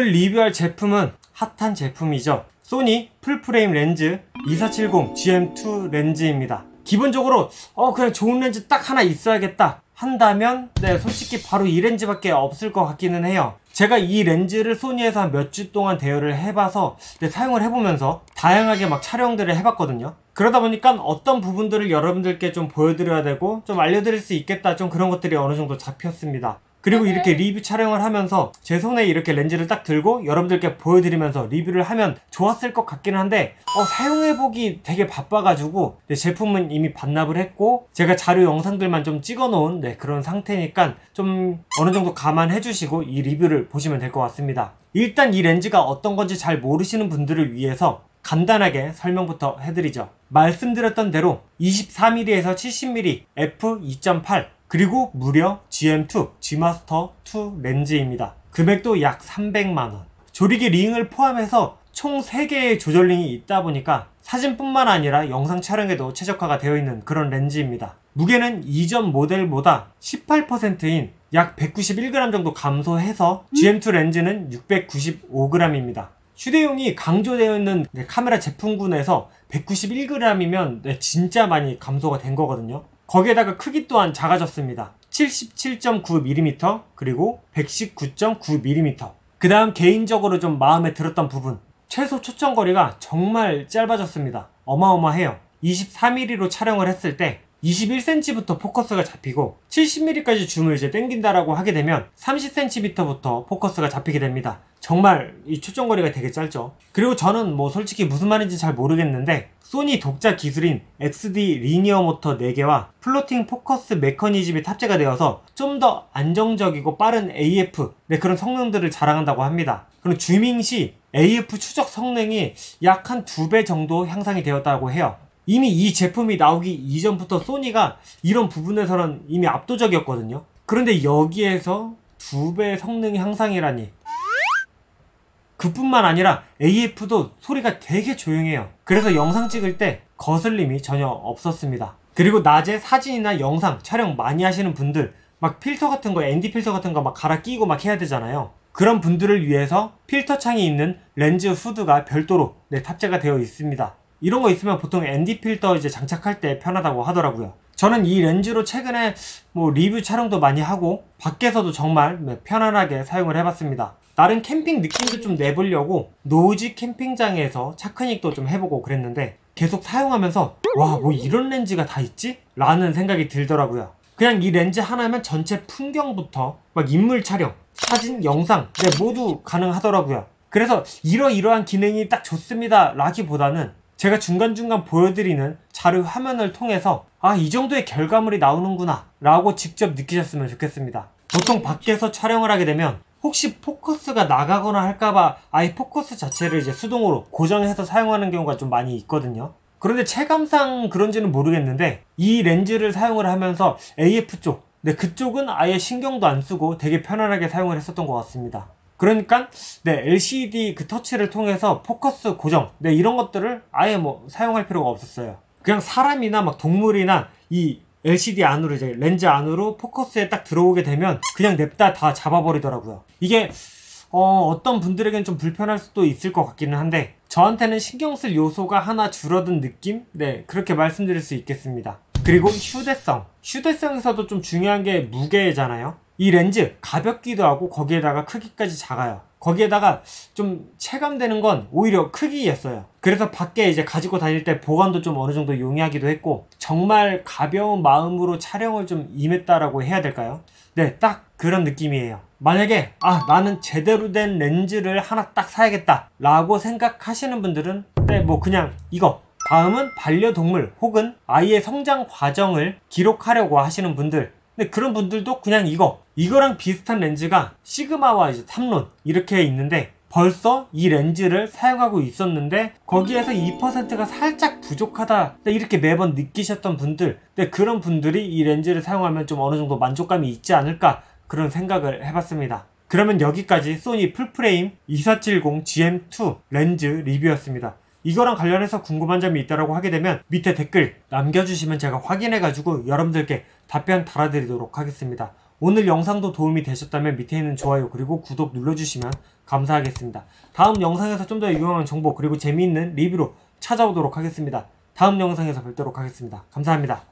오늘 리뷰할 제품은 핫한 제품이죠. 소니 full frame 렌즈 2470 GM2 렌즈입니다. 기본적으로 어 그냥 좋은 렌즈 딱 하나 있어야겠다 한다면 네 솔직히 바로 이 렌즈밖에 없을 것 같기는 해요. 제가 이 렌즈를 소니에서 한 몇 주 동안 대여를 해봐서 네, 사용을 해보면서 다양하게 막 촬영들을 해봤거든요. 그러다 보니까 어떤 부분들을 여러분들께 좀 보여드려야 되고 좀 알려드릴 수 있겠다 좀 그런 것들이 어느 정도 잡혔습니다. 그리고 이렇게 리뷰 촬영을 하면서 제 손에 이렇게 렌즈를 딱 들고 여러분들께 보여드리면서 리뷰를 하면 좋았을 것 같기는 한데 어, 사용해보기 되게 바빠가지고 네, 제품은 이미 반납을 했고 제가 자료 영상들만 좀 찍어놓은 네, 그런 상태니까 좀 어느 정도 감안해 주시고 이 리뷰를 보시면 될 것 같습니다. 일단 이 렌즈가 어떤 건지 잘 모르시는 분들을 위해서 간단하게 설명부터 해드리죠. 말씀드렸던 대로 24mm에서 70mm f2.8 그리고 무려 GM2 G마스터 2 렌즈입니다. 금액도 약 300만원. 조리개 링을 포함해서 총 3개의 조절링이 있다 보니까 사진뿐만 아니라 영상 촬영에도 최적화가 되어 있는 그런 렌즈입니다. 무게는 이전 모델보다 18%인 약 191g 정도 감소해서 GM2 렌즈는 695g입니다. 휴대용이 강조되어 있는 카메라 제품군에서 191g이면 진짜 많이 감소가 된 거거든요. 거기에다가 크기 또한 작아졌습니다. 77.9mm 그리고 119.9mm 그 다음 개인적으로 좀 마음에 들었던 부분 최소 초점거리가 정말 짧아졌습니다. 어마어마해요. 23mm로 촬영을 했을 때 21cm부터 포커스가 잡히고 70mm까지 줌을 이제 땡긴다라고 하게 되면 30cm부터 포커스가 잡히게 됩니다. 정말 이 초점거리가 되게 짧죠. 그리고 저는 뭐 솔직히 무슨 말인지 잘 모르겠는데 소니 독자 기술인 XD 리니어 모터 4개와 floating 포커스 메커니즘이 탑재가 되어서 좀 더 안정적이고 빠른 AF 네, 그런 성능들을 자랑한다고 합니다. 그럼 주밍 시 AF 추적 성능이 약 한 두 배 정도 향상이 되었다고 해요. 이미 이 제품이 나오기 이전부터 소니가 이런 부분에서는 이미 압도적이었거든요. 그런데 여기에서 두 배 성능 향상이라니. 그뿐만 아니라 AF도 소리가 되게 조용해요. 그래서 영상 찍을 때 거슬림이 전혀 없었습니다. 그리고 낮에 사진이나 영상 촬영 많이 하시는 분들 막 필터 같은 거, ND 필터 같은 거 막 갈아 끼고 막 해야 되잖아요. 그런 분들을 위해서 필터 창이 있는 렌즈 후드가 별도로 네, 탑재가 되어 있습니다. 이런 거 있으면 보통 ND 필터 이제 장착할 때 편하다고 하더라고요. 저는 이 렌즈로 최근에 뭐 리뷰 촬영도 많이 하고 밖에서도 정말 네, 편안하게 사용을 해봤습니다. 다른 캠핑 느낌도 좀 내보려고 노지 캠핑장에서 차크닉도 좀 해보고 그랬는데 계속 사용하면서 와 뭐 이런 렌즈가 다 있지? 라는 생각이 들더라고요. 그냥 이 렌즈 하나면 전체 풍경부터 막 인물 촬영, 사진, 영상 네, 모두 가능하더라고요. 그래서 이러이러한 기능이 딱 좋습니다 라기보다는 제가 중간중간 보여드리는 자료 화면을 통해서 아 이 정도의 결과물이 나오는구나 라고 직접 느끼셨으면 좋겠습니다. 보통 밖에서 촬영을 하게 되면 혹시 포커스가 나가거나 할까봐 아예 포커스 자체를 이제 수동으로 고정해서 사용하는 경우가 좀 많이 있거든요. 그런데 체감상 그런지는 모르겠는데 이 렌즈를 사용을 하면서 AF 쪽 네, 그쪽은 아예 신경도 안 쓰고 되게 편안하게 사용을 했었던 것 같습니다 그러니까 네, LCD 그 터치를 통해서 포커스 고정 네, 이런 것들을 아예 뭐 사용할 필요가 없었어요. 그냥 사람이나 막 동물이나 이 LCD 안으로 이제 렌즈 안으로 포커스에 딱 들어오게 되면 그냥 냅다 다 잡아버리더라고요. 이게 어, 어떤 분들에겐 좀 불편할 수도 있을 것 같기는 한데 저한테는 신경 쓸 요소가 하나 줄어든 느낌? 네, 그렇게 말씀드릴 수 있겠습니다. 그리고 휴대성. 휴대성에서도 좀 중요한 게 무게잖아요. 이 렌즈 가볍기도 하고 거기에다가 크기까지 작아요. 거기에다가 좀 체감되는 건 오히려 크기였어요. 그래서 밖에 이제 가지고 다닐 때 보관도 좀 어느 정도 용이하기도 했고 정말 가벼운 마음으로 촬영을 좀 임했다라고 해야 될까요? 네, 딱 그런 느낌이에요. 만약에 아 나는 제대로 된 렌즈를 하나 딱 사야겠다 라고 생각하시는 분들은 네, 뭐 그냥 이거 다음은 반려동물 혹은 아이의 성장 과정을 기록하려고 하시는 분들 근데 그런 분들도 그냥 이거 이거랑 비슷한 렌즈가 시그마와 이제 탐론 이렇게 있는데 벌써 이 렌즈를 사용하고 있었는데 거기에서 2%가 살짝 부족하다. 이렇게 매번 느끼셨던 분들 근데 그런 분들이 이 렌즈를 사용하면 좀 어느 정도 만족감이 있지 않을까 그런 생각을 해봤습니다. 그러면 여기까지 소니 full frame 2470 GM2 렌즈 리뷰였습니다. 이거랑 관련해서 궁금한 점이 있다고 하게 되면 밑에 댓글 남겨주시면 제가 확인해가지고 여러분들께 답변 달아드리도록 하겠습니다. 오늘 영상도 도움이 되셨다면 밑에 있는 좋아요 그리고 구독 눌러주시면 감사하겠습니다. 다음 영상에서 좀 더 유용한 정보 그리고 재미있는 리뷰로 찾아오도록 하겠습니다. 다음 영상에서 뵙도록 하겠습니다. 감사합니다.